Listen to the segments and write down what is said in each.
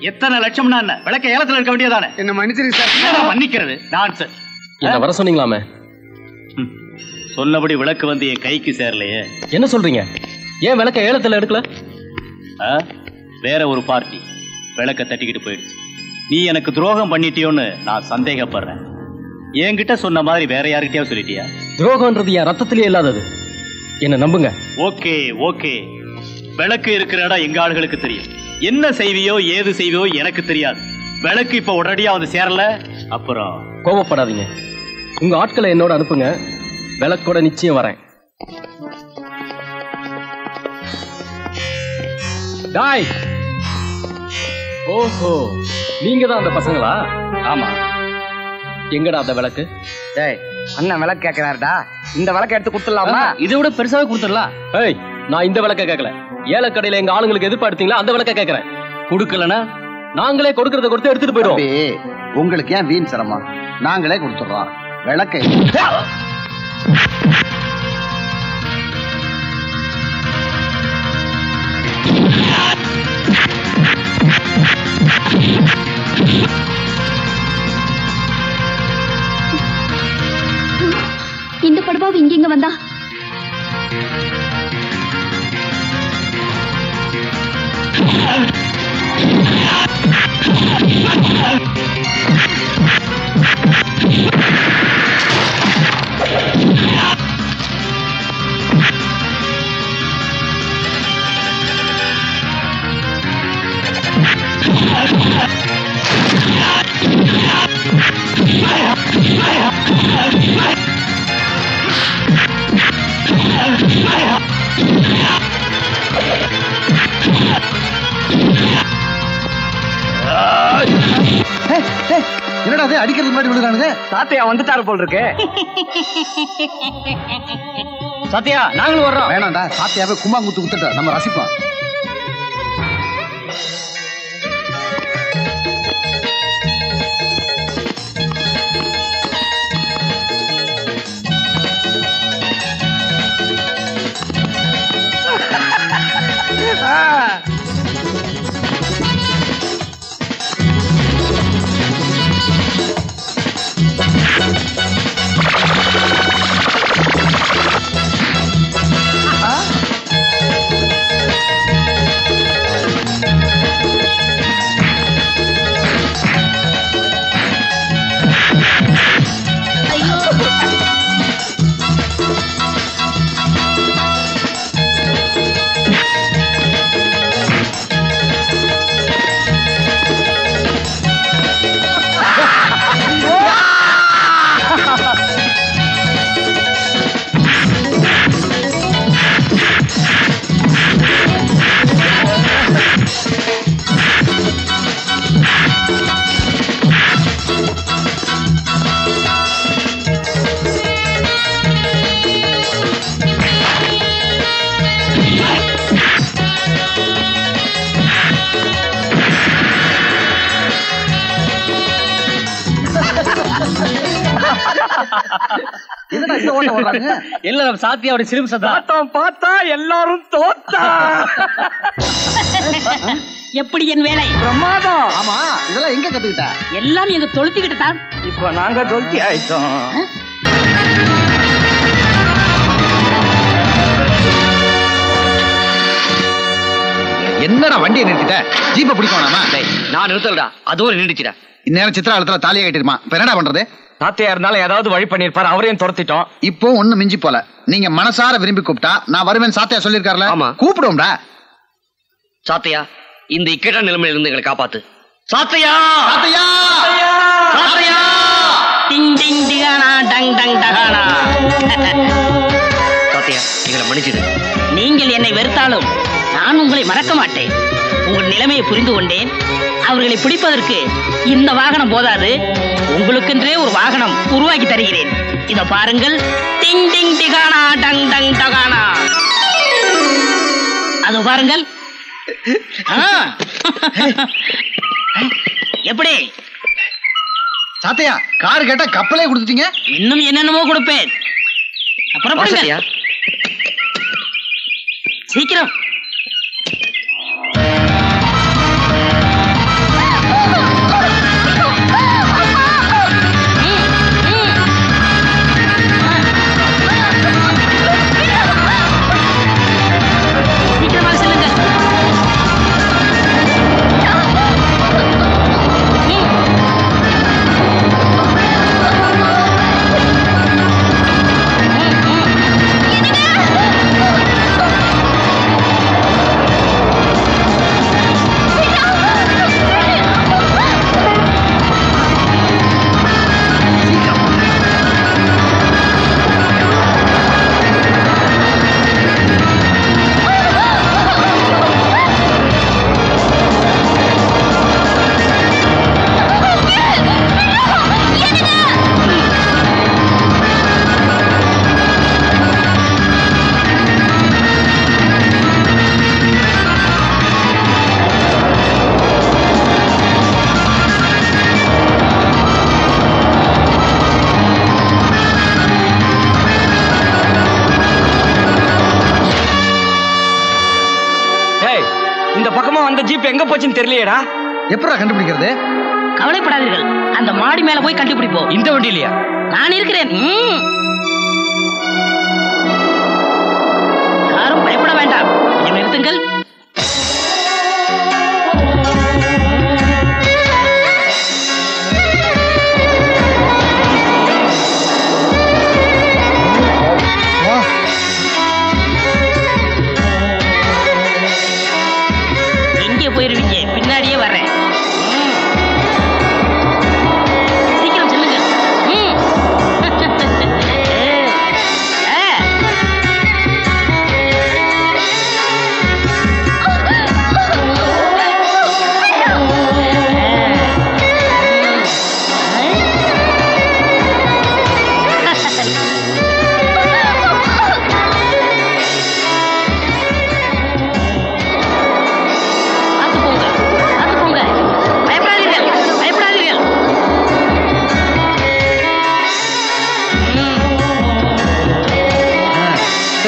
எத்தனை லட்சம்னா என்ன? விளக்க ஏலத்துல இருக்க வேண்டியதானே என்ன மன்னிச்சிருங்க சார். என்னடா மன்னிக்கிறது? நான் என்ன வர சொன்னீங்களாமே? சொன்னபடி விளக்கு வந்து என் கைக்கு சேரலையே. என்ன சொல்றீங்க? ஏன் விளக்க ஏலத்துல எடுக்கல? வேற ஒரு பார்ட்டி. விளக்க தட்டிக்கிட்டு போயிடுச்சு. நீ எனக்கு துரோகம் பண்ணிட்டியோன்னு நான் சந்தேகப்படுறேன். என்கிட்ட சொன்ன மாதிரி வேற யார்கிட்டயாவது சொல்லிட்டியா? துரோகம்ன்றது என் ரத்தத்திலேயே இல்லாதது. என்ன நம்புங்க. Okay okay. விளக்கு இருக்கிற இடம் எங்க ஆளுகளுக்கு தெரியும். என்ன செய்வியோ ஏது செய்வியோ எனக்கு தெரியாது. விளக்கு இப்ப உடனடியா வந்து சேரல அப்புறம் கோபப்படாதீங்க. உங்க ஆட்களை என்னோட அனுப்புங்க. விளக்கோட நிச்சயம் வரேன். டாய்! ஓஹோ நீங்க தான் அந்த பசங்களா? ஆமா. எங்கடா அந்த விளக்கு? டேய் அண்ணன் விளக்கு கேக்குறாருடா. இந்த விளக்கு எடுத்து கொடுத்துடலாமா? இதை விட பெருசாவே கொடுத்துடலாம். ஏய் நான் இந்த விளக்க கேட்கல ஏலக்கடையில எங்க ஆளுங்களுக்கு எதிர்ப்பு எடுத்தீங்களா அந்த விளக்க கேட்கறேன் கொடுக்கலனா நாங்களே கொடுக்கறத கொடுத்து எடுத்துட்டு போயிடுவோம். உங்களுக்கு ஏன் வீண் சிரமம்? நாங்களே கொடுத்துடுறோம். விளக்கை இந்த படுபாவு இங்க இங்க வந்தா அடிக்கிறது மாதிரி விழுகானுங்க சாத்தையா வந்துட்டாரு போல் இருக்கு சத்யா நாங்களும் வர்றோம். வேணாம்டா சாத்தியாவே கும்பாங்குத்து குத்துட்ட நம்ம ரசிப்போம். ஓடுறாங்க இல்ல நம்ம சாத்தியாவோட சிரிப்பு சத்தம் பார்த்தா எல்லாரும் தோத்தா. எப்படி என் வேலை? பிரமாதம். ஆமா இதெல்லாம் எங்க கத்துக்கிட்ட? எல்லாம் எங்க தொழுத்திக்கிட்டு தான். இப்போ நாங்க ஆயிட்டோம். என்னடா வண்டியை நிறுத்திட்ட? ஜீப்பை பிடிக்கணுமா நான் நிறுத்தலடா. அதுவும் நின்றுச்சுடா இந்நேரம் சித்திராலத்துல தாலியை கட்டிருமா இப்ப என்னடா பண்றது? சாத்தையா இருந்தாலும் ஏதாவது வழி பண்ணிருப்பாரு அவரையும் துரத்திட்டோம். இப்போ ஒண்ணு மிஞ்சி போல. நீங்க மனசார விரும்பி கூப்பிட்டா நான் வருவேன் சாத்தியா சொல்லிருக்காருல ஆமா. கூப்பிடுவோம்டா. சாத்தையா இந்த இக்கட்டான நிலைமையில இருந்து எங்களை காப்பாத்து. சாத்தையா! சாத்தையா! சாத்தையா! டிங் டிங் டிகானா டங் டங் டகானா. சாத்தையா எங்களை மன்னிச்சிடு. நீங்கள் என்னை வெறுத்தாலும் நான் உங்களை மறக்க மாட்டேன். உங்கள் நிலைமையை புரிந்து கொண்டேன். அவர்களை பிடிப்பதற்கு இந்த வாகனம் போதாது. உங்களுக்கென்றே ஒரு வாகனம் உருவாக்கி தருகிறேன். இத பாருங்கள். டிங் டிங் டிகானா டங் டங் டகானா. அதோ பாருங்கள். ஆ. எப்படி? சாத்தையா கார் கேட்டா கப்பலே கொடுத்துட்டீங்க. இன்னும் என்னென்னமோ கொடுப்பேன். அப்புறம் சீக்கிரம். போச்சுன்னு தெரியலையேடா. எப்படா கண்டுபிடிக்கிறது? கவலைப்படாதீர்கள். அந்த மாடி மேல போய் கண்டுபிடிப்போம். இந்த வண்டி இல்லையா நான் இருக்கிறேன்.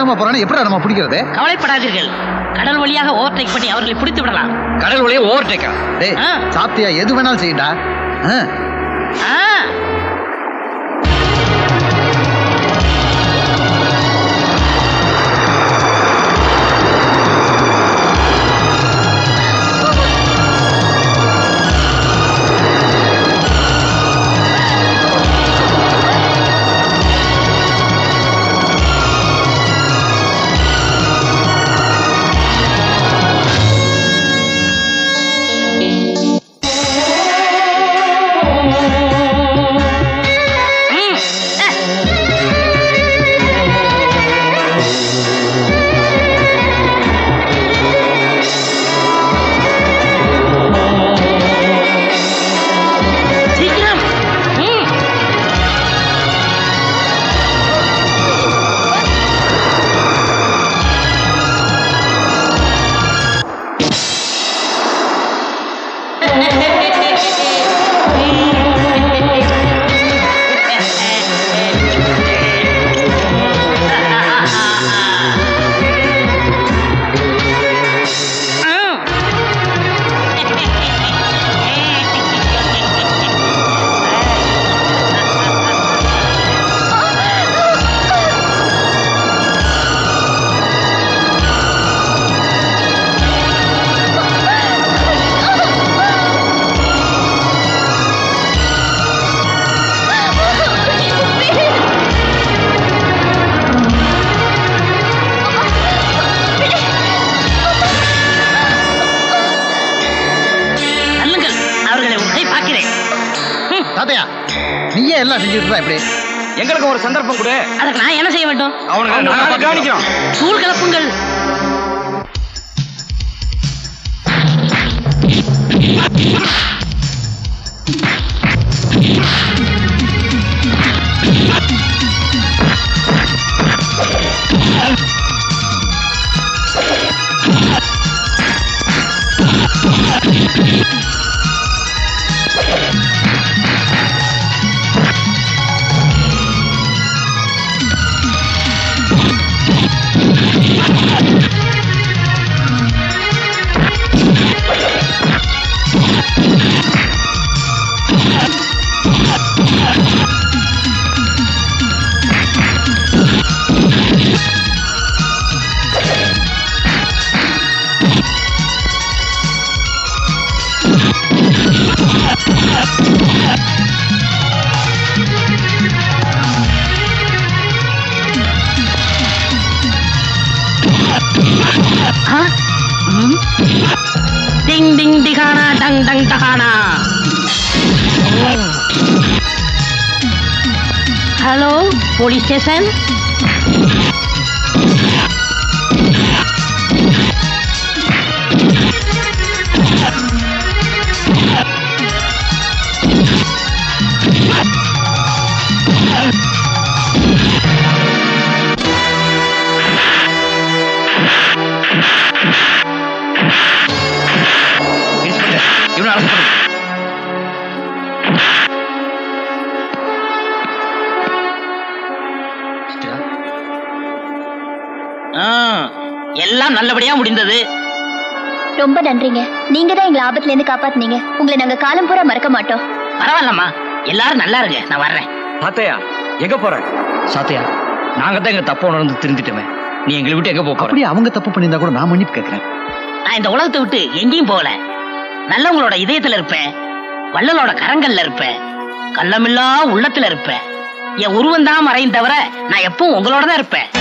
இவ்வளவு வேகமா போறானே எப்படா நம்ம பிடிக்கிறது? கவலைப்படாதீர்கள். கடல் வழியாக ஓவர்டேக் பண்ணி அவர்களை பிடித்து விடலாம். கடல் வழியே ஓவர்டேக்கா டேய். சாத்தியா எது வேணாலும் செய்யடா ஆ, எல்லாம் செஞ்சுட்டு இருந்தா எப்படி எங்களுக்கு ஒரு சந்தர்ப்பம் கொடு. அதற்கு நான் என்ன செய்ய வேண்டும்? அவனுக்கு கலப்புங்கள் ஆ? ம்? டிங் டிங் டிகானா டங் டங் டகானா ஹலோ எல்லாம் நல்லபடியா முடிந்தது. ரொம்ப நன்றிங்க. நீங்க தான் எங்களை ஆபத்துல இருந்து காப்பாத்துனீங்க. உங்களை நாங்க காலம் பூரா மறக்க மாட்டோம். பரவாயில்லம்மா. எல்லாரும் நல்லா இருங்க. நான் வர்றேன். சாத்தையா எங்க போற? சாத்தியா நாங்க தான் எங்க தப்பு உணர்ந்து திருந்திட்டோமே. நீ எங்களை விட்டு எங்க போக போற? அப்படியே அவங்க தப்பு பண்ணியிருந்தா கூட நான் மன்னிப்பு கேட்கிறேன். நான் இந்த உலகத்தை விட்டு எங்கேயும் போகல. நல்லவங்களோட இதயத்துல இருப்பேன். வள்ளலோட கரங்கள்ல இருப்பேன். கள்ளமில்லா உள்ளத்துல இருப்பேன். என் உருவம் தான் மறையும் தவிர நான் எப்பவும் உங்களோட தான் இருப்பேன்.